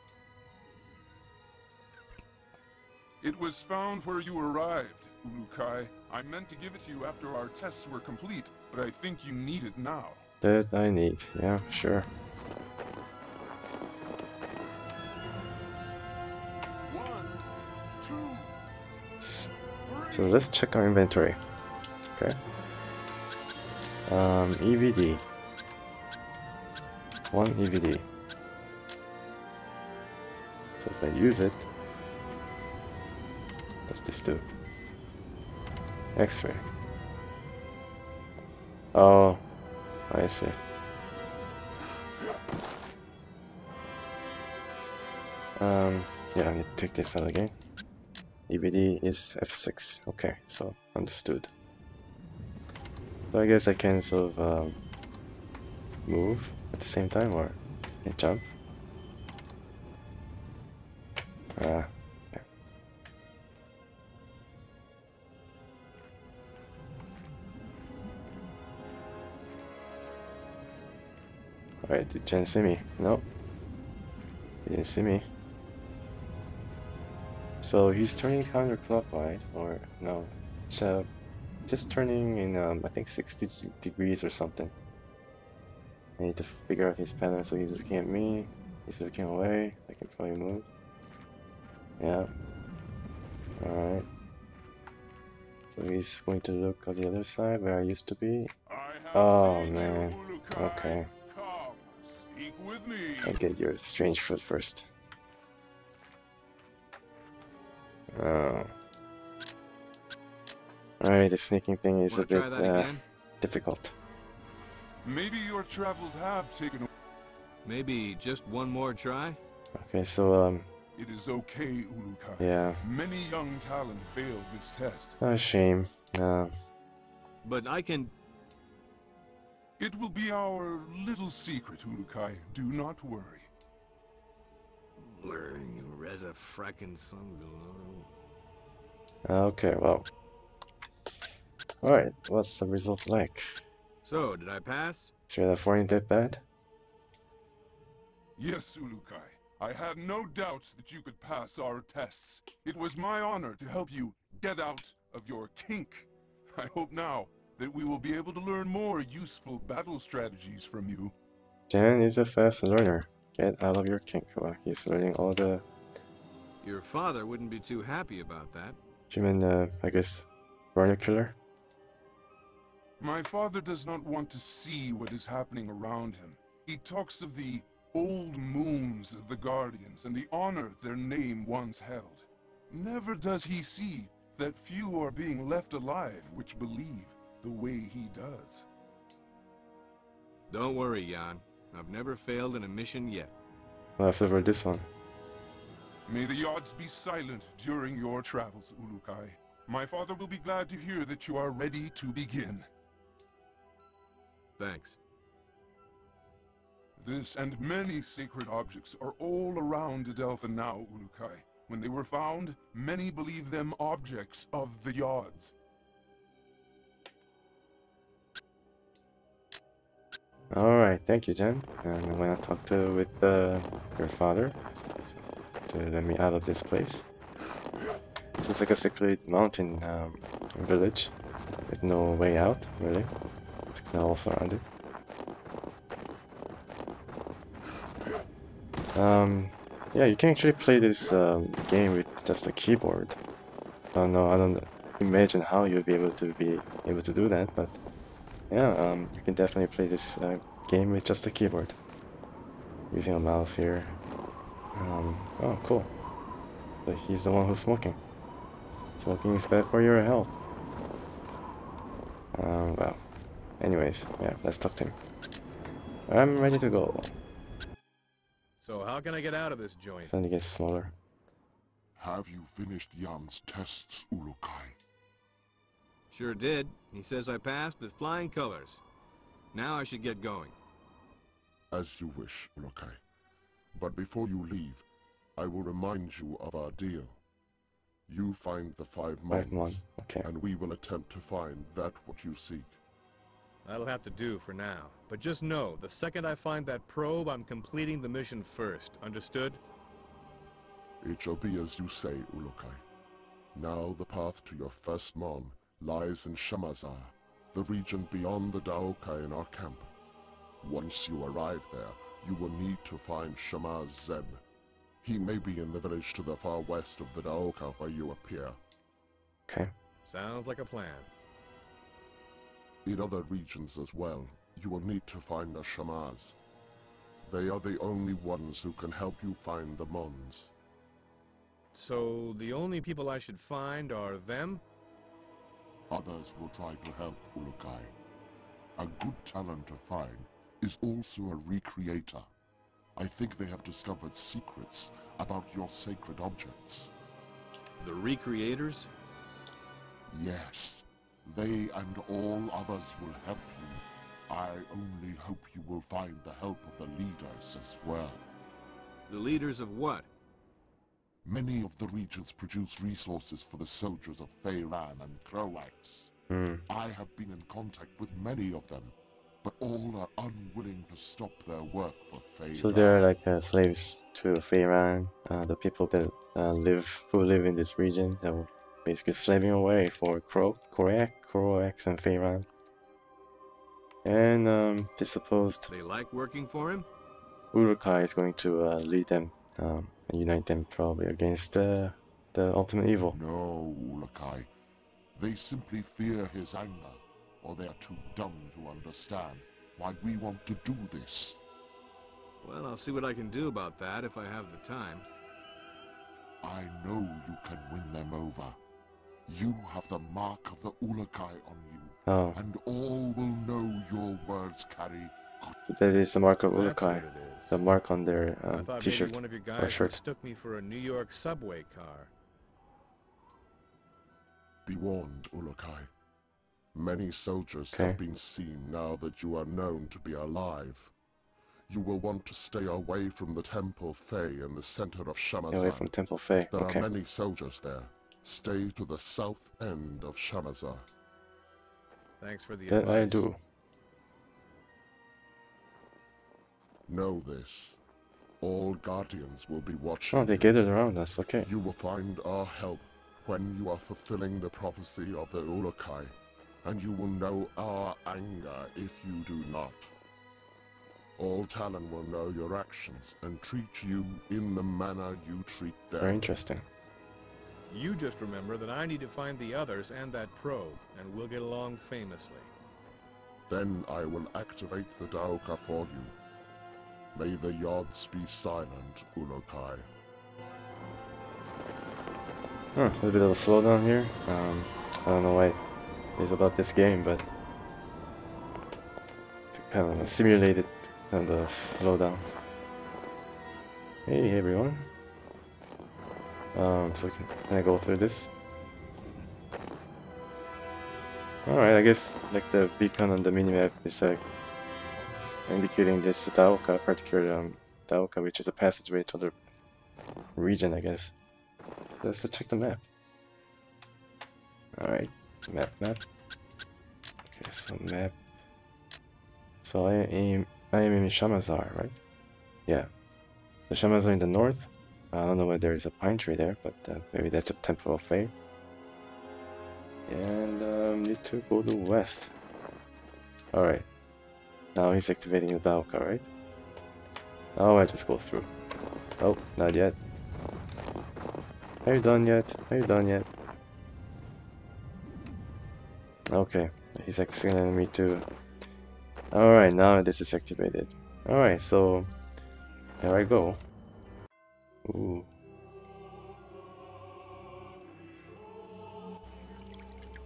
It was found where you arrived, Ulukai. I meant to give it to you after our tests were complete, but I think you need it now. That I need, yeah, sure. So let's check our inventory. Okay. Um, EVD. One EVD. So if I use it, what's this do? X-ray. Oh, I see. Um, yeah, I need to take this out again. EVD is F6. Okay, so understood. So I guess I can sort of um, move at the same time or jump. Ah. Alright, did Jen see me? No. He didn't see me. So he's turning counterclockwise, or no, so just turning in, um, I think 60 degrees or something. I need to figure out his pattern, so he's looking at me, he's looking away, I can probably move. Yeah. Alright. So he's going to look on the other side where I used to be. Oh man. Okay. speak with me. I'll get your strange foot first. Oh. Alright, the sneaking thing is Wanna a bit uh, difficult. Maybe your travels have taken. Maybe just one more try? Okay, so um, It is okay, Ulukai. Yeah. Many young Talan failed this test. a shame. Uh, But I can... It will be our little secret, Ulukai. Do not worry. Okay, well. Alright, what's the result like? So, did I pass? Is Reda 4 that bad? Yes, Ulukai. I have no doubts that you could pass our tests. It was my honor to help you get out of your kink. I hope now that we will be able to learn more useful battle strategies from you. Jan is a fast learner. Get out of your kink. Well, he's learning all the Your father wouldn't be too happy about that. human, uh, I guess, vernacular. My father does not want to see what is happening around him. He talks of the old moons of the Guardians and the honor their name once held. Never does he see that few are being left alive which believe the way he does. Don't worry, Jan. I've never failed in a mission yet. Well, except for this one. May the odds be silent during your travels, Ulukai. My father will be glad to hear that you are ready to begin. Thanks. This and many sacred objects are all around Adelpha now, Ulukai. When they were found, many believe them objects of the Yods. Alright, thank you, Jen. And I'm gonna talk to with uh, your father to let me out of this place. It Seems like a secluded mountain um, village with no way out, really. It's of all surrounded. Um, yeah, you can actually play this um, game with just a keyboard. I don't know, I don't imagine how you'll be able to be able to do that, but yeah, um, you can definitely play this uh, game with just a keyboard. using a mouse here. Um, oh, cool. But he's the one who's smoking. Smoking is bad for your health. Um, well. Anyways, yeah, let's talk to him. I'm ready to go. So how can I get out of this joint? Suddenly gets smaller. Have you finished Jan's tests, Ulukai? Sure did. He says I passed with flying colors. Now I should get going. As you wish, Ulukai. But before you leave, I will remind you of our deal. You find the five Five mons, okay. and we will attempt to find that what you seek. That'll have to do for now. But just know, the second I find that probe, I'm completing the mission first. Understood? It shall be as you say, Ulukai. Now the path to your first Mon lies in Shamazaar, the region beyond the Daoka in our camp. Once you arrive there, you will need to find Shamaz Zeb. He may be in the village to the far west of the Daoka where you appear. Okay. Sounds like a plan. In other regions as well, you will need to find the Shamaz. They are the only ones who can help you find the Mons. So the only people I should find are them? Others will try to help Ulukai. A good Talan to find is also a recreator. I think they have discovered secrets about your sacred objects. The recreators? Yes, they and all others will help you. I only hope you will find the help of the leaders as well. The leaders of what? Many of the regions produce resources for the soldiers of Feyran and Kroax. Hmm. I have been in contact with many of them, but all are unwilling to stop their work for Feyran. So they're like uh, slaves to Feyran, uh, the people that uh, live who live in this region that were basically slaving away for Kro Korak, Kroax, and Feyran. And um, they supposed They like working for him? Ulukai is going to uh, lead them um, and unite them probably against uh, the ultimate evil. No, Ulukai. They simply fear his anger, or they are too dumb to understand why we want to do this. Well, I'll see what I can do about that if I have the time. I know you can win them over. You have the mark of the Ulukai on you, Oh, and all will know your words carry so that is the mark of That's Ulukai. what it is. The mark on their I uh, t-shirt one of your or shirt. mistook me for a New York subway car. Be warned, Ulukai. Many soldiers Okay. have been seen now that you are known to be alive. You will want to stay away from the Temple Fey in the center of Get away from Temple Fey. There Okay. are many soldiers there. Stay to the south end of Shamazaar. Thanks for the That I do. Know this. All guardians will be watching. Oh, they gathered around us. Okay. You will find our help when you are fulfilling the prophecy of the Ulukai, and you will know our anger if you do not. All Talan will know your actions and treat you in the manner you treat them. Very interesting. You just remember that I need to find the others and that probe, and we'll get along famously. Then I will activate the Daoka for you. May the Yods be silent, Ulukai. Huh, a little bit of a slowdown here. Um, I don't know why it's about this game, but kind of simulated of a slowdown. Hey everyone. Um, so can, can I go through this? Alright, I guess like the beacon on the minimap is like indicating this Daoka, particular um, Daoka, which is a passageway to the region, I guess. Let's check the map. Alright, map, map. Okay, so map. So I am, I am in Shamazaar, right? Yeah. The Shamazaar in the north. I don't know whether there is a pine tree there, but uh, maybe that's a temple of faith. And um, need to go to west. Alright. Now he's activating the Daoka, right? Oh, I just go through. Oh, not yet. Are you done yet? Are you done yet? Okay, he's asking me too. Alright, now this is activated. Alright, so There I go. Ooh.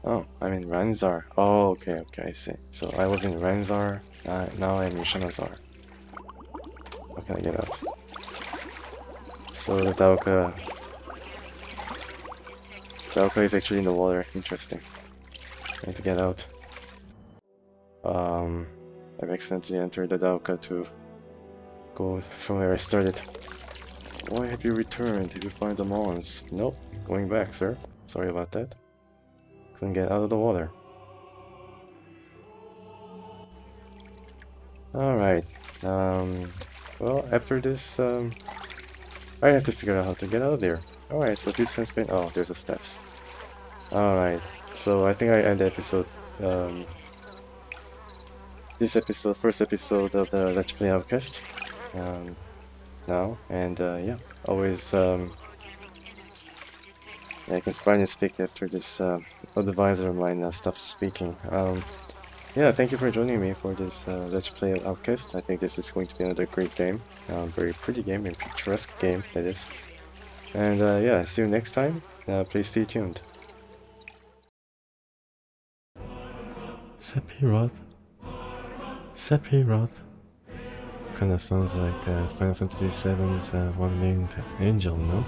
Oh, I'm in Ranzaar. Oh, okay, okay, I see. So I was in Ranzaar, uh, now I'm in Shamazaar. How can I get out? So the Daoka... Daoka is actually in the water. Interesting. I need to get out. Um, I've accidentally entered the Daoka to go from where I started. Why have you returned? Did you find the Mons? Nope. Going back, sir. Sorry about that. Couldn't get out of the water. Alright. Um, well, after this, um, I have to figure out how to get out of there. Alright, so this has been... Oh, there's the steps. Alright, so I think I end the episode, um, this episode, first episode of the Let's Play Outcast, um, now, and uh, yeah, always, um, yeah, I can finally speak after this uh, advisor of mine uh, stops speaking. Um, yeah, thank you for joining me for this uh, Let's Play of Outcast. I think this is going to be another great game. Uh, very pretty game and picturesque game, that is. And uh, yeah, see you next time. Uh, please stay tuned. Sephiroth. Sephiroth. Kinda sounds like uh, Final Fantasy VII's uh, one named angel, no?